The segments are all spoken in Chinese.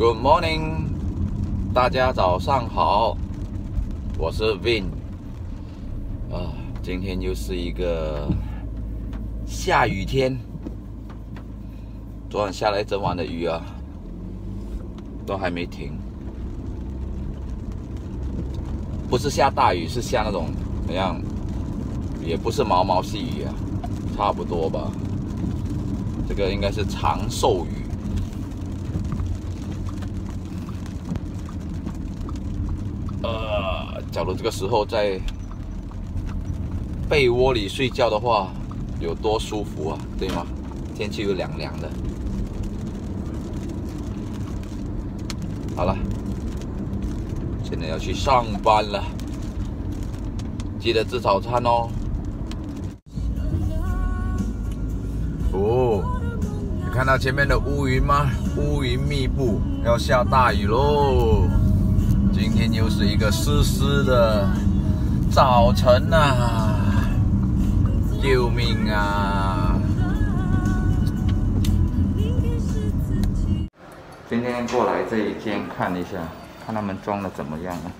Good morning，大家早上好，我是 Vin。啊，今天又是一个下雨天，昨晚下了一整晚的雨啊，都还没停。不是下大雨，是下那种怎样，也不是毛毛细雨啊，差不多吧。这个应该是长寿雨。假如这个时候在被窝里睡觉的话，有多舒服啊，对吗？天气又凉凉的。好了，现在要去上班了，记得吃早餐哦。哦，你看到前面的乌云吗？乌云密布，要下大雨喽。今天又是一个湿湿的早晨呐！救命啊！今天过来这一间看一下，看他们装的怎么样了。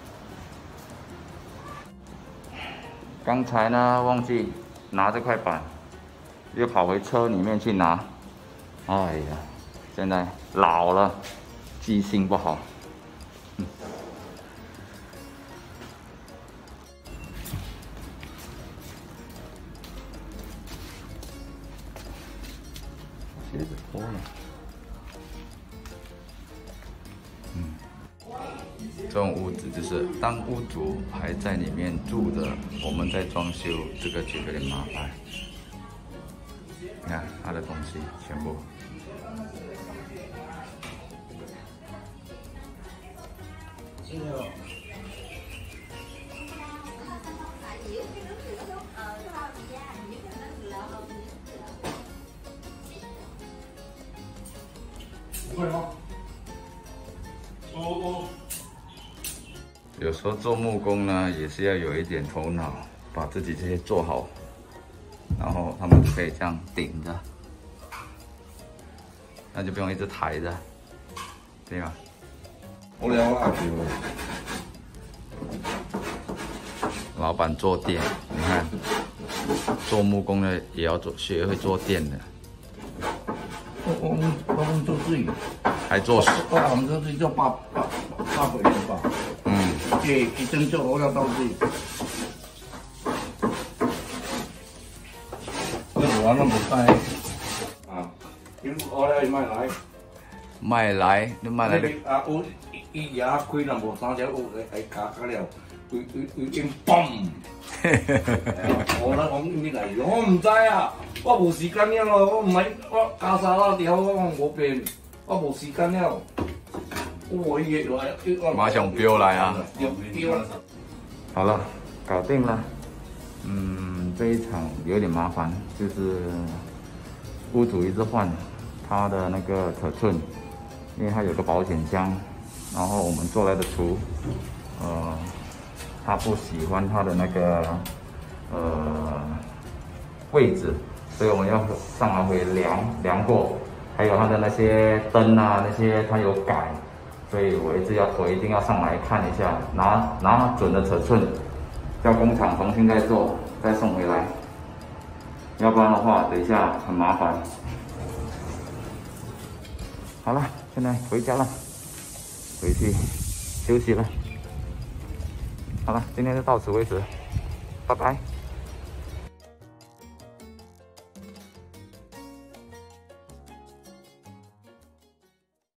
刚才呢忘记拿这块板，又跑回车里面去拿。哎呀，现在老了，记性不好。破了，嗯，这种屋子就是当屋主还在里面住的，我们在装修这个就有点麻烦。你看他的东西，全部。谢谢。哦哦，有时候做木工呢，也是要有一点头脑，把自己这些做好，然后他们可以这样顶着，那就不用一直抬着，对吧？我两个老板坐垫，你看，做木工的也要做学会坐垫的。我们我们做水，还做水。我们这是做八八八百吧。嗯，对，一天做料到自己。那晚那么卖？啊，今好两也卖来？卖来，那卖来的。一牙亏了无三千五，哎，卡卡了，亏亏已经崩。我那讲咩来？我唔知啊，我无时间了咯，我唔喺，我加沙拉然后我往嗰我无时间了，我冇嘢来。马上飙来啊！好了，搞定了。嗯，这一场有点麻烦，就是屋主一直换他的那个尺寸，因为他有个保险箱。然后我们做来的图，呃，他不喜欢他的那个呃位置，所以我们要上来回量量过，还有他的那些灯啊那些他有改，所以我一直要我一定要上来看一下，拿拿准的尺寸，叫工厂重新再做再送回来，要不然的话等一下很麻烦。好了，现在回家了。回去休息了，好了，今天就到此为止，拜拜。